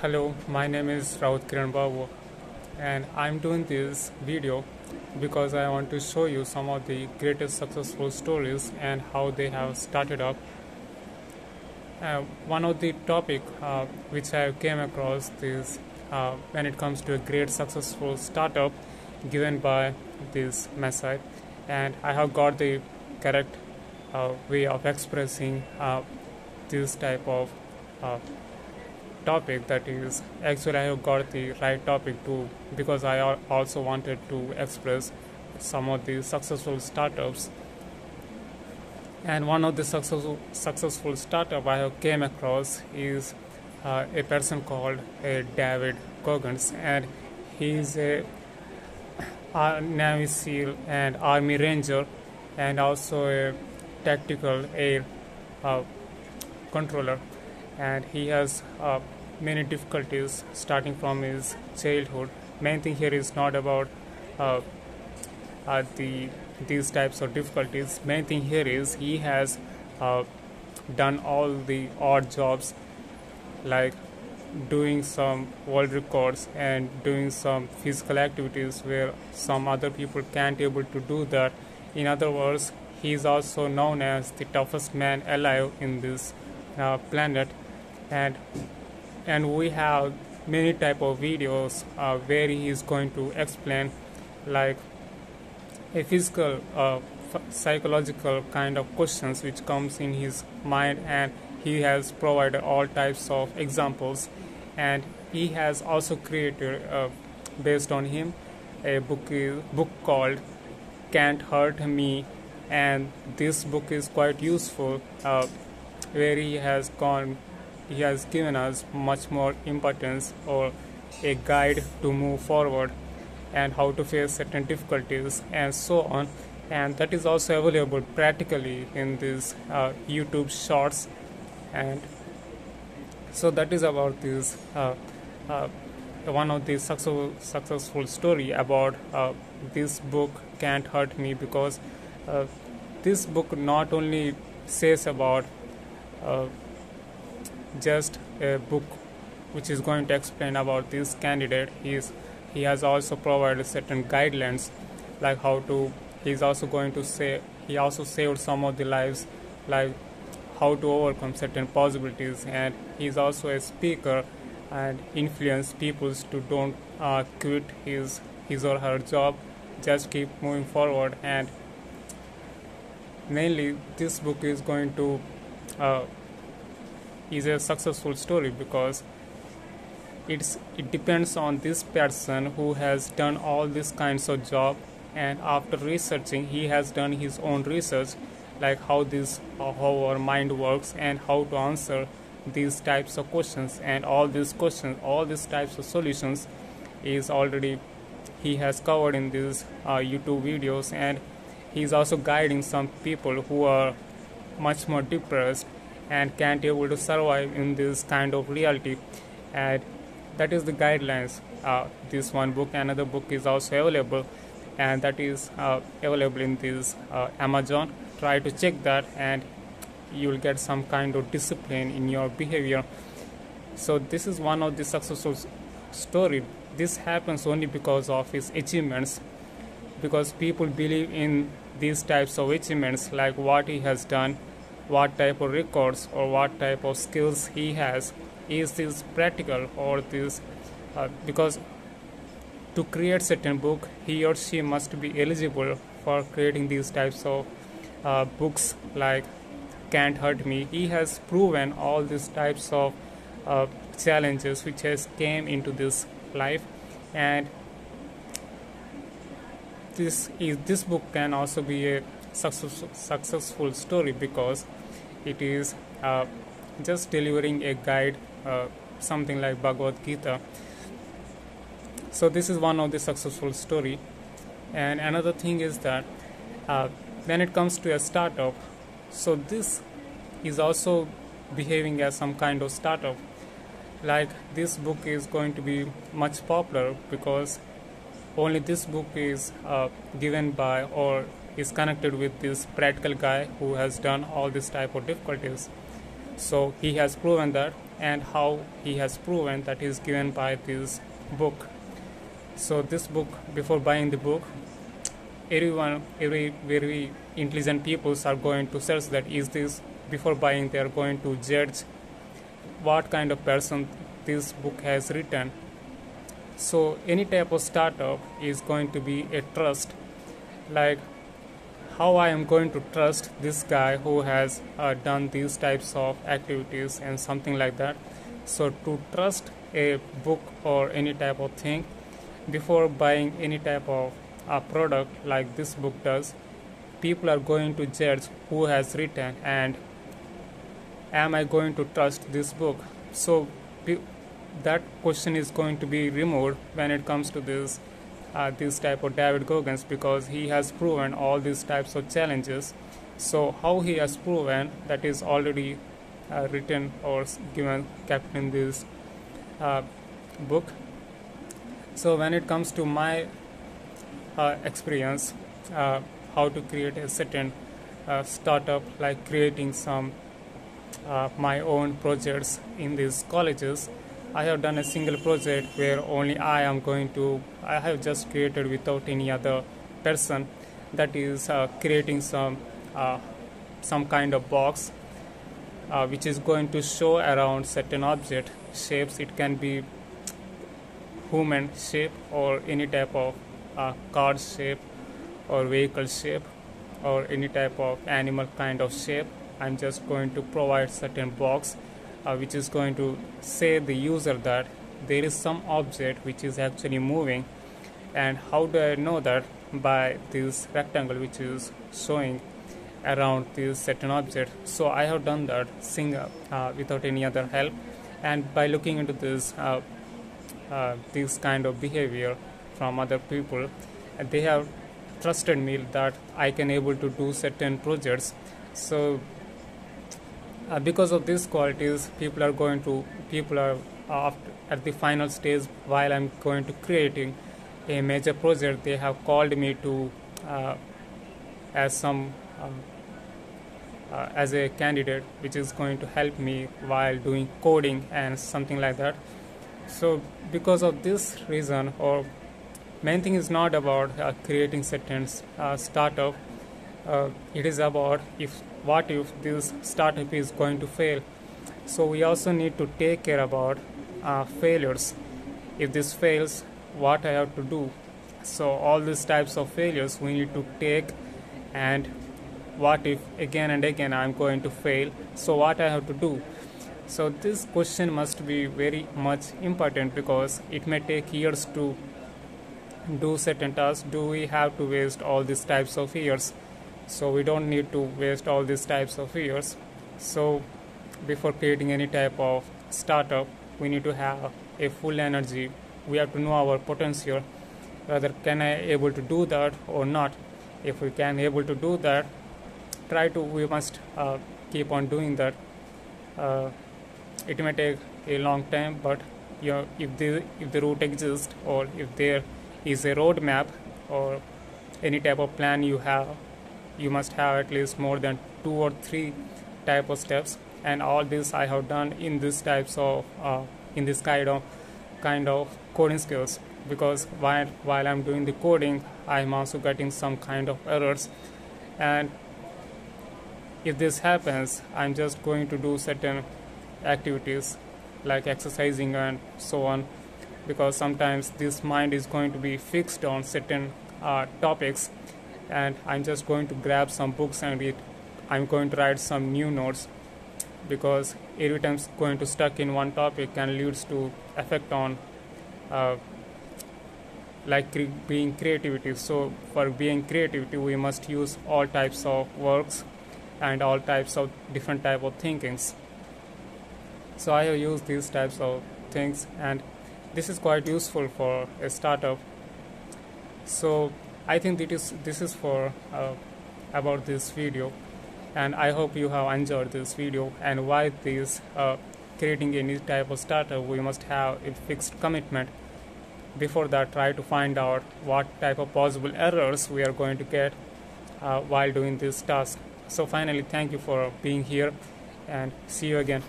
Hello, my name is Routh Kiran Babu and I'm doing this video because I want to show you some of the greatest successful stories and how they have started up. Uh, one of the topic uh, which I came across is uh, when it comes to a great successful startup given by this Messiah and I have got the correct uh, way of expressing uh, this type of uh, topic that is actually I have got the right topic too because I also wanted to express some of the successful startups. And one of the successful successful startup I have came across is uh, a person called uh, David Goggins and he is a, a Navy SEAL and Army Ranger and also a tactical air uh, controller. And he has uh, many difficulties starting from his childhood. Main thing here is not about uh, uh, the these types of difficulties. Main thing here is he has uh, done all the odd jobs like doing some world records and doing some physical activities where some other people can't able to do that. In other words he is also known as the toughest man alive in this uh, planet. And and we have many type of videos uh, where he is going to explain like a physical uh, psychological kind of questions which comes in his mind and he has provided all types of examples. And he has also created uh, based on him a book book called can't hurt me. And this book is quite useful uh, where he has gone he has given us much more importance or a guide to move forward and how to face certain difficulties and so on. And that is also available practically in these uh, youtube shorts. And so that is about this uh, uh, one of the successful successful story about uh, this book can't hurt me because uh, this book not only says about uh, just a book which is going to explain about this candidate. He is he has also provided certain guidelines like how to he's also going to say he also saved some of the lives like how to overcome certain possibilities. And he's also a speaker and influence people to don't uh, quit his his or her job just keep moving forward. And mainly this book is going to uh, is a successful story because it's it depends on this person who has done all these kinds of job and after researching he has done his own research like how this how our mind works and how to answer these types of questions. And all these questions all these types of solutions is already he has covered in these uh, youtube videos. And he's also guiding some people who are much more depressed and can't be able to survive in this kind of reality. And that is the guidelines. Uh, this one book another book is also available and that is uh, available in this uh, amazon. Try to check that and you will get some kind of discipline in your behavior. So this is one of the successful story. This happens only because of his achievements. Because people believe in these types of achievements like what he has done what type of records or what type of skills he has is this practical or this uh, because to create certain book he or she must be eligible for creating these types of uh, books like can't hurt me. He has proven all these types of uh, challenges which has came into this life. And this is this book can also be a success, successful story because it is uh, just delivering a guide uh, something like bhagavad gita. So this is one of the successful story. And another thing is that uh, when it comes to a startup so this is also behaving as some kind of startup. Like this book is going to be much popular because only this book is uh, given by or is connected with this practical guy who has done all this type of difficulties. So he has proven that and how he has proven that is given by this book. So this book before buying the book everyone every very intelligent peoples are going to search that is this before buying they are going to judge what kind of person this book has written. So any type of startup is going to be a trust. Like how i am going to trust this guy who has uh, done these types of activities and something like that. So to trust a book or any type of thing before buying any type of a product like this book does people are going to judge who has written and am i going to trust this book? So that question is going to be removed when it comes to this uh, this type of david goggins because he has proven all these types of challenges. So how he has proven that is already uh, written or given kept in this uh, book. So when it comes to my uh, experience uh, how to create a certain uh, startup like creating some my own projects in these colleges i have done a single project where only i am going to i have just created without any other person. That is uh, creating some uh, some kind of box which is going to show around certain object shapes. It can be human shape or any type of uh, car shape or vehicle shape or any type of animal kind of shape. I'm just going to provide certain box uh, which is going to say the user that there is some object which is actually moving. And how do i know that? By this rectangle which is showing around this certain object. So i have done that single uh, without any other help. And by looking into this uh, uh, this kind of behavior from other people they have trusted me that I can able to do certain projects. So uh, because of these qualities people are going to people are after, at the final stage while I'm going to creating a major project they have called me to uh, as some um, uh, as a candidate which is going to help me while doing coding and something like that. So because of this reason or main thing is not about uh, creating certain uh, startup uh, it is about if what if this startup is going to fail? So we also need to take care about uh, failures. If this fails what i have to do? So all these types of failures we need to take and what if again and again i'm going to fail? So what i have to do? So this question must be very much important because it may take years to do certain tasks. Do we have to waste all these types of years so we don't need to waste all these types of years. So before creating any type of startup we need to have a full energy. We have to know our potential whether can i able to do that or not. If we can able to do that try to we must uh, keep on doing that. Uh, it may take a long time but you know, if the if the route exists or if there is a roadmap or any type of plan you have you must have at least more than two or three type of steps. And all this i have done in this types of uh, in this kind of kind of coding skills. Because while while i'm doing the coding i'm also getting some kind of errors. And if this happens i'm just going to do certain activities like exercising and so on. Because sometimes this mind is going to be fixed on certain uh, topics and i'm just going to grab some books and read i'm going to write some new notes because every time going to stuck in one topic can leads to effect on uh, like cre- being creativity. So for being creativity we must use all types of works and all types of different type of thinkings. So i have used these types of things and this is quite useful for a startup. So i think it is this is for uh, about this video. And i hope you have enjoyed this video. And why this uh, creating any type of startup we must have a fixed commitment. Before that try to find out what type of possible errors we are going to get uh, while doing this task. So finally thank you for being here. And see you again